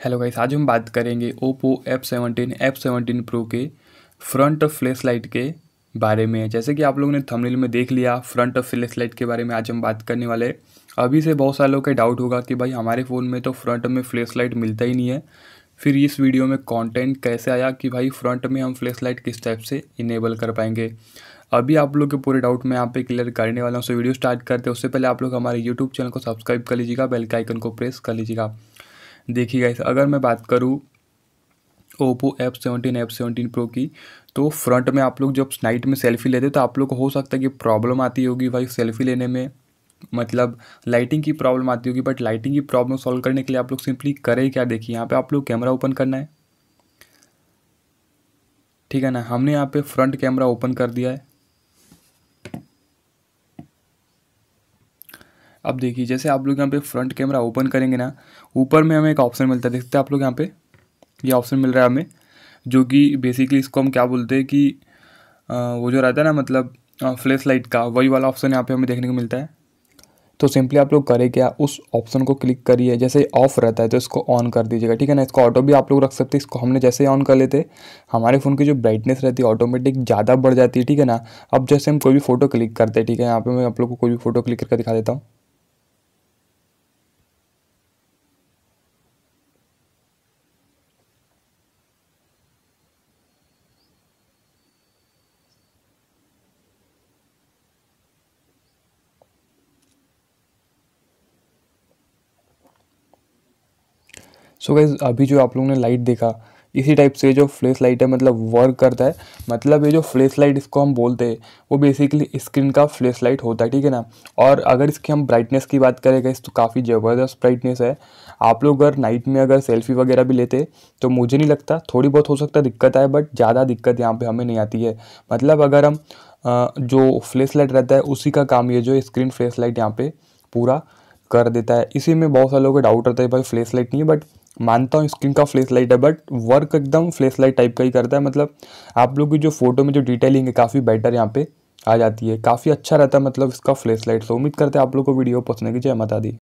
Hello guys आज हम बात करेंगे Oppo F seventeen F seventeen pro के फ्रंट फ्लैश लाइट के बारे में। जैसे कि आप लोगों ने थंबनेल में देख लिया फ्रंट फ्लैश लाइट के बारे में आज हम बात करने वाले अभी से बहुत सारे लोग का डाउट होगा कि भाई हमारे फ़ोन में तो फ्रंट में फ्लैश लाइट मिलता ही नहीं है। फिर इस वीडियो में कंटेंट कैसे आया कि भाई फ्रंट में हम फ्लैश लाइट किस टाइप से इनेबल कर पाएँगे। अभी आप लोग के पूरे डाउट में यहाँ पे क्लियर करने वाला हूँ सो वीडियो स्टार्ट करते हैं। उससे पहले आप लोग हमारे यूट्यूब चैनल को सब्सक्राइब कर लीजिएगा बेल के आइकन को प्रेस कर लीजिएगा। देखिएगा इस अगर मैं बात करूँ Oppo F seventeen F seventeen pro की तो फ्रंट में आप लोग जब नाइट में सेल्फी लेते हो तो आप लोग को हो सकता है कि प्रॉब्लम आती होगी भाई सेल्फी लेने में। मतलब लाइटिंग की प्रॉब्लम आती होगी बट लाइटिंग की प्रॉब्लम सॉल्व करने के लिए आप लोग सिंपली करें क्या? देखिए, यहाँ पे आप लोग कैमरा ओपन करना है। ठीक है ना? हमने यहाँ पे फ्रंट कैमरा ओपन कर दिया है। अब देखिए, जैसे आप लोग यहाँ पे फ्रंट कैमरा ओपन करेंगे ना, ऊपर में हमें एक ऑप्शन मिलता है। देखते हैं आप लोग यहाँ पे, ये ऑप्शन मिल रहा है हमें, जो कि बेसिकली इसको हम क्या बोलते हैं कि वो जो रहता है ना मतलब फ्लैश लाइट का, वही वाला ऑप्शन यहाँ पे हमें देखने को मिलता है। तो सिंपली आप लोग करें क्या, उस ऑप्शन को क्लिक करिए, जैसे ऑफ़ रहता है तो इसको ऑन कर दीजिएगा, ठीक है ना? इसको ऑटो भी आप लोग रख सकते हैं, इसको हमने जैसे ऑन कर लेते, हमारे फ़ोन की जो ब्राइटनेस रहती है ऑटोमेटिक ज़्यादा बढ़ जाती है, ठीक है ना? अब जैसे हम कोई भी फ़ोटो क्लिक करते हैं, ठीक है, यहाँ पे मैं आप लोग को कोई भी फ़ोटो क्लिक करके दिखा देता हूँ। सो गैस अभी जो आप लोगों ने लाइट देखा, इसी टाइप से जो फ्लैश लाइट है मतलब वर्क करता है। मतलब ये जो फ्लैश लाइट इसको हम बोलते हैं, वो बेसिकली स्क्रीन का फ्लैश लाइट होता है, ठीक है ना? और अगर इसकी हम ब्राइटनेस की बात करें गैस तो काफ़ी ज़बरदस्त ब्राइटनेस है। आप लोग अगर नाइट में अगर सेल्फी वगैरह भी लेते तो मुझे नहीं लगता, थोड़ी बहुत हो सकता दिक्कत आए बट ज़्यादा दिक्कत यहाँ पर हमें नहीं आती है। मतलब अगर हम जो फ्लैश लाइट रहता है, उसी का काम ये जो स्क्रीन फ्लैश लाइट यहाँ पर पूरा कर देता है। इसी में बहुत सारे लोगों का डाउट रहता है भाई फ्लैश लाइट नहीं है बट मानता हूँ स्क्रीन का फ्लैश लाइट है बट वर्क एकदम फ्लैश लाइट टाइप का ही करता है। मतलब आप लोग की जो फ़ोटो में जो डिटेलिंग है, काफ़ी बेटर यहाँ पे आ जाती है। काफ़ी अच्छा रहता है मतलब इसका फ्लैश लाइट। तो उम्मीद करते हैं आप लोग को वीडियो पसंद की जय माता दी।